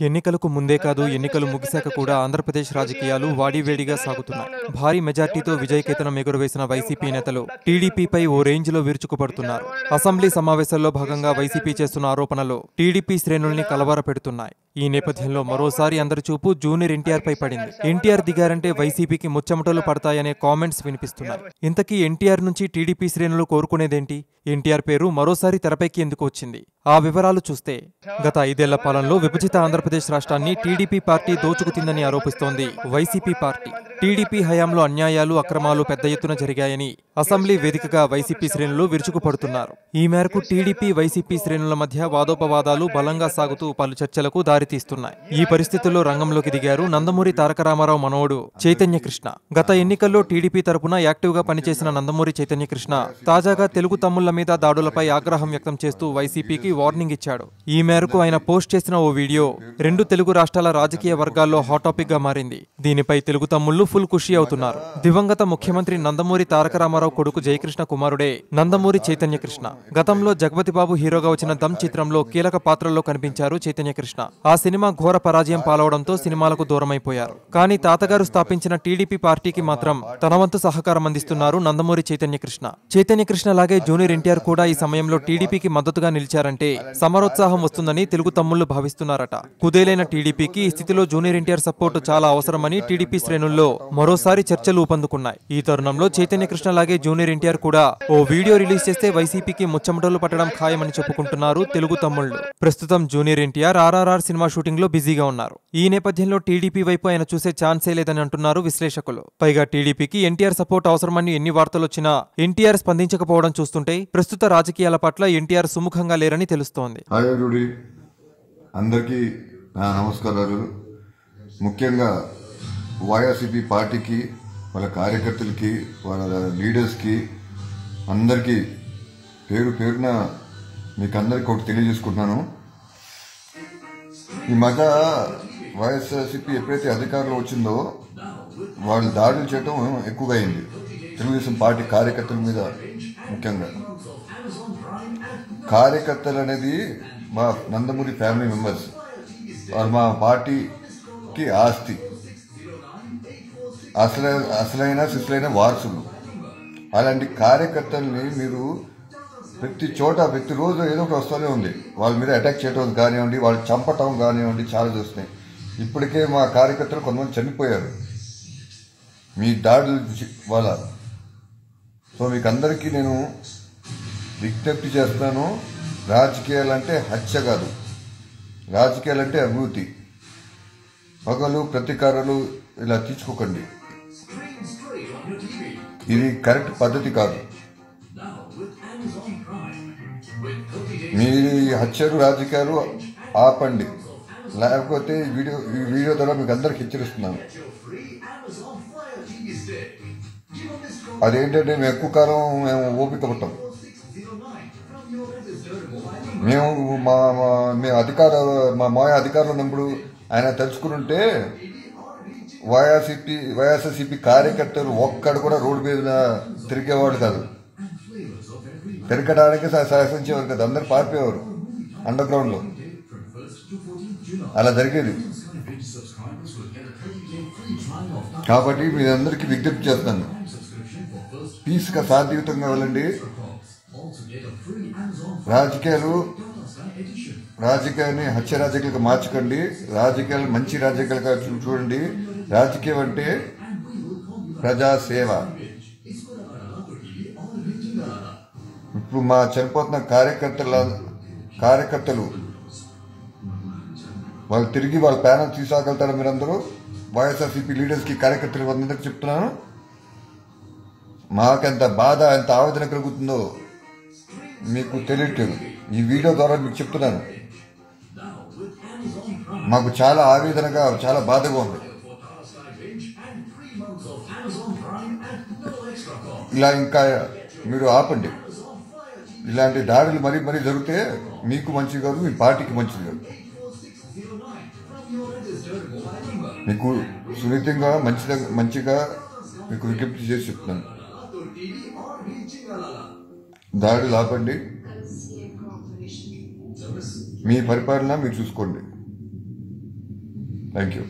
ఎన్నికలకు ముందే కాదు ఎన్నికలు ముగిశాక కూడా ఆంధ్రప్రదేశ్ రాజకీయాలు వాడివేడిగా సాగుతున్నాయి. భారీ మెజార్టీతో విజయకేతనం ఎగురవేసిన వైసీపీ నేతలు టీడీపీపై ఓ రేంజ్లో విరుచుకుపడుతున్నారు. అసెంబ్లీ సమావేశాల్లో భాగంగా వైసీపీ చేస్తున్న ఆరోపణలు టీడీపీ శ్రేణుల్ని కలవరపెడుతున్నాయి. ఈ నేపథ్యంలో మరోసారి అందరి చూపు జూనియర్ ఎన్టీఆర్ పై పడింది. ఎన్టీఆర్ దిగారంటే వైసీపీకి ముచ్చమటలు పడతాయనే కామెంట్స్ వినిపిస్తున్నాయి ఇంతకీ ఎన్టీఆర్ నుంచి టీడీపీ శ్రేణులు కోరుకునేదేంటి? ఎన్టీఆర్ పేరు మరోసారి తెరపైకి ఎందుకు వచ్చింది? ఆ వివరాలు చూస్తే గత ఐదేళ్ళ పాలనలో విభజిత ఆంధ్రప్రదేశ్ రాష్ట్రాన్ని టీడీపీ పార్టీ దోచుకుతిందని ఆరోపిస్తోంది వైసీపీ పార్టీ. టీడీపీ హయాంలో అన్యాయాలు అక్రమాలు పెద్ద ఎత్తున జరిగాయని అసెంబ్లీ వేదికగా వైసీపీ శ్రేణులు విరుచుకుపడుతున్నారు. ఈ మేరకు టీడీపీ వైసీపీ శ్రేణుల మధ్య వాదోపవాదాలు బలంగా సాగుతూ పలు చర్చలకు దారితీస్తున్నాయి. ఈ పరిస్థితుల్లో రంగంలోకి దిగారు నందమూరి తారక రామారావు మనవడు చైతన్య కృష్ణ. గత ఎన్నికల్లో టీడీపీ తరపున యాక్టివ్గా పనిచేసిన నందమూరి చైతన్య కృష్ణ తాజాగా తెలుగు తమ్ముళ్ళ మీద దాడులపై ఆగ్రహం వ్యక్తం చేస్తూ వైసీపీకి వార్నింగ్ ఇచ్చాడు. ఈ మేరకు ఆయన పోస్ట్ చేసిన ఓ వీడియో రెండు తెలుగు రాష్ట్రాల రాజకీయ వర్గాల్లో హాట్ టాపిక్గా మారింది. దీనిపై తెలుగు తమ్ముళ్ళు ఫుల్ ఖుషి అవుతున్నారు. దివంగత ముఖ్యమంత్రి నందమూరి తారక రామారావు కొడుకు జయకృష్ణ కుమారుడే నందమూరి చైతన్య కృష్ణ. గతంలో జగపతిబాబు హీరోగా వచ్చిన దమ్ చిత్రంలో కీలక పాత్రల్లో కనిపించారు చైతన్య కృష్ణ. ఆ సినిమా ఘోర పరాజయం పాలవడంతో సినిమాలకు దూరమైపోయారు. కానీ తాతగారు స్థాపించిన టీడీపీ పార్టీకి మాత్రం తన వంతు సహకారం అందిస్తున్నారు నందమూరి చైతన్య కృష్ణ. లాగే జూనియర్ ఎన్టీఆర్ కూడా ఈ సమయంలో టీడీపీకి మద్దతుగా నిలిచారంటే సమరోత్సాహం వస్తుందని తెలుగు తమ్ముళ్ళు భావిస్తున్నారట. కుదేలైన టీడీపీకి ఈ స్థితిలో జూనియర్ ఎన్టీఆర్ సపోర్టు చాలా అవసరమని టీడీపీ శ్రేణుల్లో మరోసారి చర్చలు ఊపందుకున్నాయి. ఈ తరుణంలో చైతన్యకృష్ణ లాగే అలాగే జూనియర్ ఎన్టీఆర్ కూడా ఓ వీడియో రిలీజ్ చేస్తే వైసీపీకి ముచ్చమటలు పట్టడం ఖాయమని చెప్పుకుంటున్నారు తెలుగు తమ్ముళ్ళు ప్రస్తుతం జూనియర్ ఎన్టీఆర్ ఆర్ఆర్ఆర్ సినిమా షూటింగ్లో బిజీగా ఉన్నారు. ఈ నేపథ్యంలో టీడీపీ వైపు ఆయన చూసే ఛాన్సే లేదని అంటున్నారు విశ్లేషకులు. పైగా టీడీపీకి ఎన్టీఆర్ సపోర్ట్ అవసరమని ఎన్ని వార్తలు వచ్చినా ఎన్టీఆర్ స్పందించకపోవడం చూస్తుంటే ప్రస్తుత రాజకీయాల పట్ల ఎన్టీఆర్ సుముఖంగా లేరని తెలుస్తోంది. అందరికీ నా నమస్కారాలు. ముఖ్యంగా వైఎస్సీపీ పార్టీకి వాళ్ళ కార్యకర్తలకి వాళ్ళ లీడర్స్కి అందరికీ పేరు పేరున మీకు అందరికీ ఒకటి తెలియజేసుకుంటున్నాను. ఈ మధ్య వైఎస్ఆర్సీపీ ఎప్పుడైతే అధికారంలో వచ్చిందో వాళ్ళు దాడులు చేయటం ఎక్కువగా అయింది. తెలుగుదేశం పార్టీ కార్యకర్తల మీద ముఖ్యంగా. కార్యకర్తలు అనేది మా నందమూరి ఫ్యామిలీ మెంబర్స్. వారు మా పార్టీకి ఆస్తి. అసలు అసలైన శిశులైన వారసులు. అలాంటి కార్యకర్తల్ని మీరు ప్రతి చోట ప్రతిరోజు ఏదో ఒకటి వస్తూనే ఉంది. వాళ్ళ మీద అటాక్ చేయడం కానివ్వండి వాళ్ళు చంపటం కానివ్వండి చాలా చూస్తున్నాయి. ఇప్పటికే మా కార్యకర్తలు కొంతమంది చనిపోయారు. మీ దాడులు వల్ల సో మీకు అందరికీ నేను విజ్ఞప్తి చేస్తాను రాజకీయాలు అంటే హత్య కాదు. రాజకీయాలు అంటే అభివృద్ధి పగలు ప్రతీకారాలు ఇలా తీసుకోకండి ఇది కరెక్ట్ పద్ధతి కాదు. మీ హత్యలు రాజకీయాలు ఆపండి. లేకపోతే వీడియో ఈ వీడియో ద్వారా మీకు అందరికి హెచ్చరిస్తున్నాను. అదేంటంటే మేము ఎక్కువ కాలం మేము ఓపిక పుట్టాం. మేము మా మా- మేము అధికార మా మాయ అధికారులు ఉన్నప్పుడు ఆయన తెలుసుకుని ఉంటే వైఎస్సిపి వైఎస్ఆర్సిపి కార్యకర్తలు ఒక్కడు కూడా రోడ్డు మీద తిరిగేవాడు కాదు. తిరగడానికి సహ- సహకరించేవారు కదా. అందరు పారిపోయేవారు అండర్ గ్రౌండ్లో అలా జరిగేది. కాబట్టి మీ అందరికీ విజ్ఞప్తి చేస్తాను పీస్గా సాధ్యుతంగా వెళ్ళండి. రాజకీయాలు రాజకీయాన్ని హత్య రాజకీయాలకు మార్చకండి. రాజకీయాలు మంచి రాజకీయాలుగా చూడండి. రాజకీయం అంటే ప్రజాసేవ. ఇప్పుడు మా చనిపోతున్న కార్యకర్తల కార్యకర్తలు వాళ్ళు తిరిగి వాళ్ళ ప్యానల్ తీసుకెళ్తారా మీరందరూ? వైఎస్ఆర్సీపీ లీడర్స్కి కార్యకర్తలు అందరికీ చెప్తున్నాను. మాకెంత బాధ ఎంత ఆవేదన కలుగుతుందో మీకు తెలియట్లేదు. ఈ వీడియో ద్వారా మీకు చెప్తున్నాను. మాకు చాలా ఆవేదనగా చాలా బాధగా ఉంది. ఇలా ఇంకా మీరు ఆపండి. ఇలాంటి దాడులు మరీ మరీ జరిగితే మీకు మంచిది కాదు మీ పార్టీకి మంచిది కాదు. మీకు సున్నితంగా మంచిగా మంచిగా మీకు విజ్ఞప్తి చేసి చెప్తున్నాను. దాడులు ఆపండి. మీ పరిపాలన మీరు చూసుకోండి. Thank you